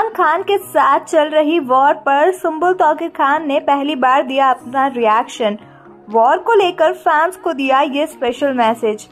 फरमान खान के साथ चल रही वॉर पर सुम्बुल तौकीर खान ने पहली बार दिया अपना रिएक्शन वॉर को लेकर फैंस को दिया ये स्पेशल मैसेज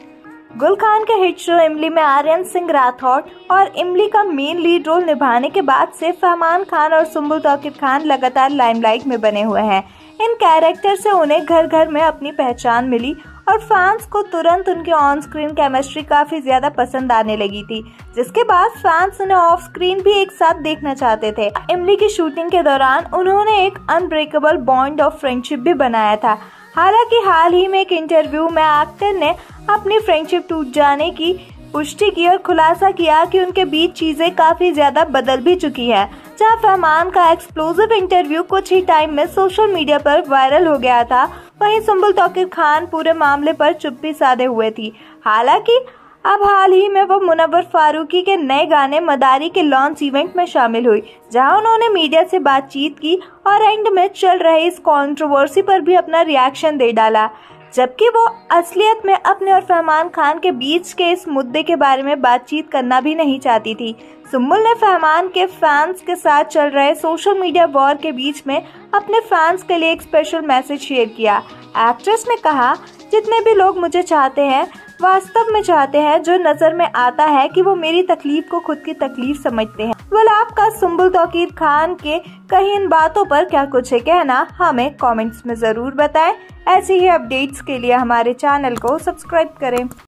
गुल खान के हिट शो इमली में आर्यन सिंह राठौर और इमली का मेन लीड रोल निभाने के बाद से फरमान खान और सुम्बुल तौकीर खान लगातार लाइमलाइट में बने हुए हैं। इन कैरेक्टर से उन्हें घर घर में अपनी पहचान मिली और फैंस को तुरंत उनकी ऑन स्क्रीन केमिस्ट्री काफ़ी ज़्यादा पसंद आने लगी थी, जिसके बाद फैंस उन्हें ऑफ़ स्क्रीन भी एक साथ देखना चाहते थे। इमली की शूटिंग के दौरान उन्होंने एक अनब्रेकेबल बॉन्ड ऑफ़ फ्रेंडशिप भी बनाया था। हालाँकि हाल ही में एक इंटरव्यू में एक्टर ने अपनी फ्रेंडशिप टूट जाने की पुष्टि की और खुलासा किया कि उनके बीच चीज़ें काफ़ी ज़्यादा बदल भी चुकी है, जहाँ फहमान का एक्सप्लोजिव इंटरव्यू कुछ ही टाइम में सोशल मीडिया पर वायरल हो गया था। वहीं सुम्बुल तौकीर खान पूरे मामले पर चुप्पी साधे हुए थी। हालाँकि, अब हाल ही में वो मुनवर फारूकी के नए गाने मदारी के लॉन्च इवेंट में शामिल हुई, जहाँ उन्होंने मीडिया से बातचीत की और एंड में चल रहे इस कंट्रोवर्सी पर भी अपना रिएक्शन दे डाला। जबकि वो असलियत में अपने और फहमान खान के बीच के इस मुद्दे के बारे में बातचीत करना भी नहीं चाहती थी। सुम्बुल ने फहमान के फैंस के साथ चल रहे सोशल मीडिया वॉर के बीच में अपने फैंस के लिए एक स्पेशल मैसेज शेयर किया। एक्ट्रेस ने कहा, जितने भी लोग मुझे चाहते हैं वास्तव में चाहते हैं, जो नज़र में आता है कि वो मेरी तकलीफ़ को खुद की तकलीफ़ समझते हैं। बोला, आपका सुम्बुल तौकीर खान के कहीं इन बातों पर क्या कुछ है कहना, हमें कमेंट्स में ज़रूर बताएँ। ऐसी ही अपडेट्स के लिए हमारे चैनल को सब्सक्राइब करें।